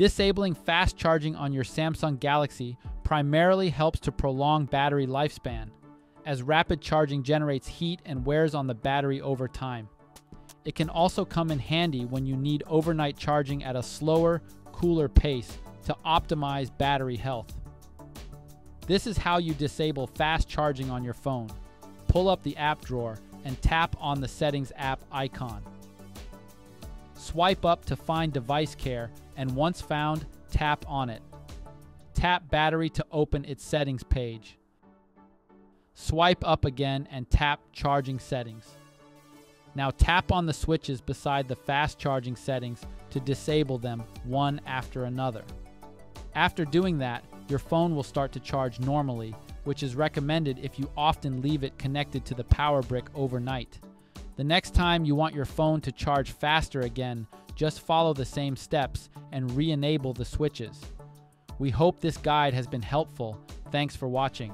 Disabling fast charging on your Samsung Galaxy primarily helps to prolong battery lifespan, as rapid charging generates heat and wears on the battery over time. It can also come in handy when you need overnight charging at a slower, cooler pace to optimize battery health. This is how you disable fast charging on your phone. Pull up the app drawer and tap on the Settings app icon. Swipe up to find Device Care, and once found, tap on it. Tap Battery to open its settings page. Swipe up again and tap Charging Settings. Now tap on the switches beside the fast charging settings to disable them one after another. After doing that, your phone will start to charge normally, which is recommended if you often leave it connected to the power brick overnight. The next time you want your phone to charge faster again, just follow the same steps and re enable the switches. We hope this guide has been helpful. Thanks for watching.